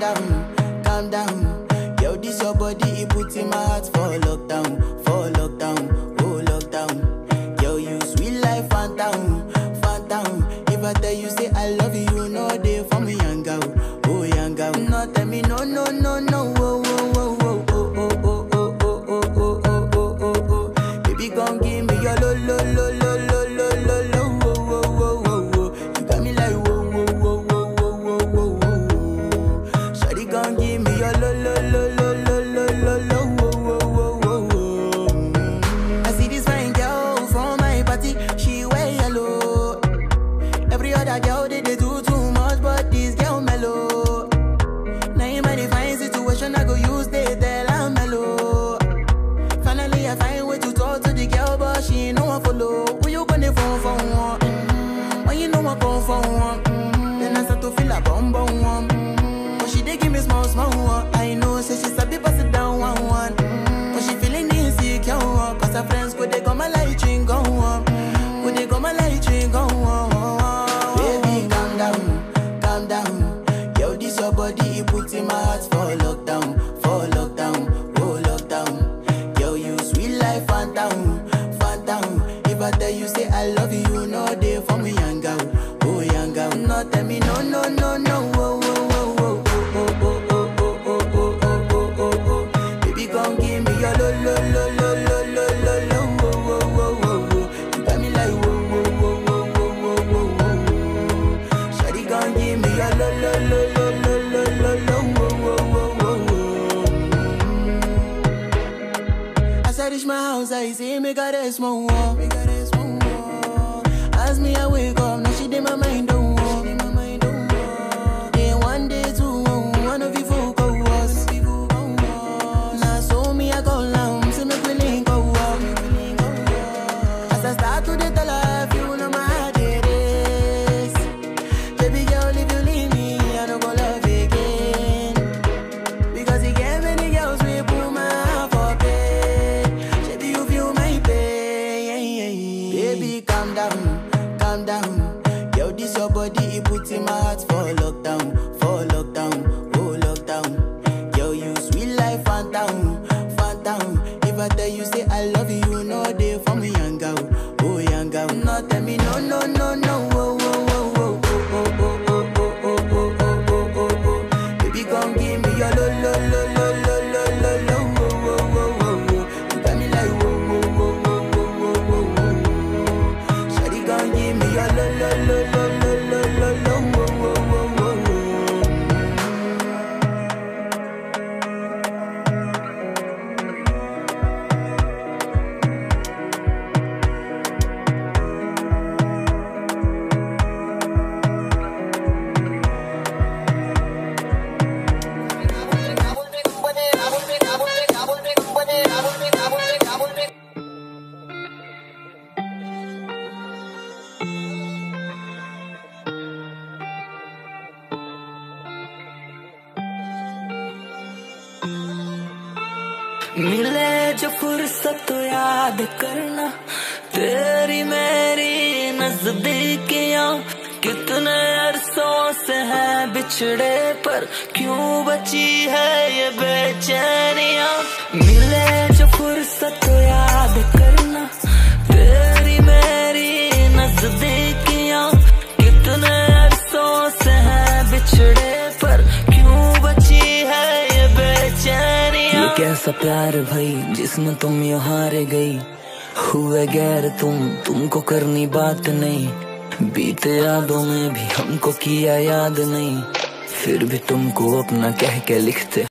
down, calm down. Yo, this your body, it puts in my heart for lockdown, for they, do too much, but this girl mellow. Now in my fine situation, I go use they tell I'm mellow. Finally, I find way to talk to the girl, but she ain't no one follow. Who you gonna phone for one? Mm, When you know I come for one, mm, then I start to feel a bum bum one. Your lo, lo, lo, lo, lo, lo, lo, lo, oh, oh, oh, oh, oh. You got me like whoa, whoa, whoa, whoa, whoa, whoa, whoa, whoa. Shawty, come give me your lo, lo, lo, lo, lo, lo, lo, lo, oh, oh, oh, oh, oh. As I reach my house, I see me got a small wall. Me got a small wall. As me, I wake up, now she did my mind don't As I start to tell her, you know my heart. Baby girl, if you leave me, I don't go love again. Because he gave many girls we put my heart for bed. Baby, you feel my pain. Baby, calm down, calm down. Yo, this your body, it puts in my heart for lockdown, for lockdown, oh lockdown. Yo, you sweet life, Fanta, Fanta. If I tell you say I love you, you know they मिले जो फुर्सत तो याद करना। तेरी मेरी नजदीकियाँ, कितने अरसों से है बिछड़े पर। क्यों बची है ये बेचैनिया? मिले कैसा प्यार भाई, जिसमें तुम यो हार गई। हुए गैर तुम, तुमको करनी बात नहीं। बीते यादों में भी हमको किया याद नहीं। फिर भी तुमको अपना कह के लिखते